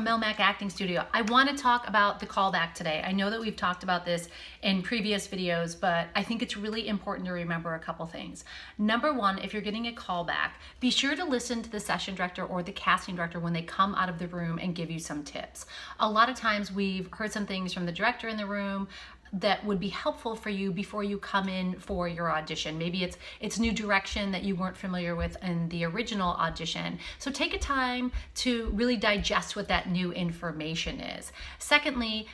from Mel Mack Acting Studio. I want to talk about the callback today. I know that we've talked about this in previous videos, but I think it's really important to remember a couple things. Number one, if you're getting a callback, be sure to listen to the session director or the casting director when they come out of the room and give you some tips. A lot of times we've heard some things from the director in the room, that would be helpful for you before you come in for your audition. Maybe it's it's new direction that you weren't familiar with in the original audition. So take a time to really digest what that new information is. Secondly,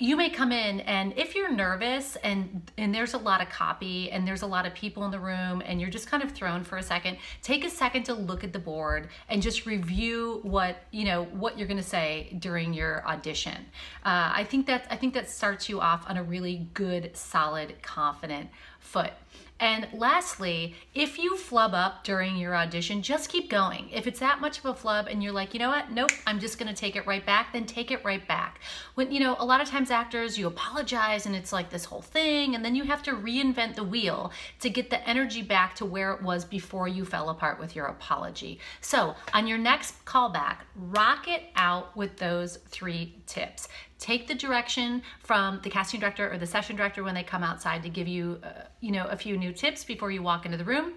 you may come in and if you're nervous and and there's a lot of copy and there's a lot of people in the room and you're just kind of thrown for a second take a second to look at the board and just review what you know what you're going to say during your audition. Uh, i think that i think that starts you off on a really good solid confident foot and lastly, if you flub up during your audition, just keep going. If it's that much of a flub and you're like, you know what, nope, I'm just gonna take it right back, then take it right back. When, you know, a lot of times actors, you apologize and it's like this whole thing, and then you have to reinvent the wheel to get the energy back to where it was before you fell apart with your apology. So on your next callback, rock it out with those three tips take the direction from the casting director or the session director when they come outside to give you, uh, you know, a few new tips before you walk into the room.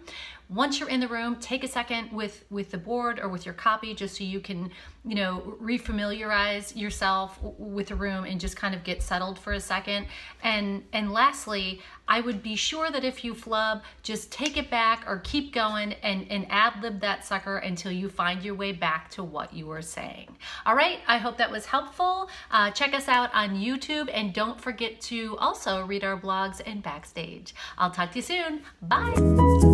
Once you're in the room, take a second with, with the board or with your copy just so you can, you know, refamiliarize yourself with the room and just kind of get settled for a second. And, and lastly, I would be sure that if you flub, just take it back or keep going and, and ad-lib that sucker until you find your way back to what you were saying. All right, I hope that was helpful. Uh, check us out on YouTube and don't forget to also read our blogs and backstage. I'll talk to you soon. Bye.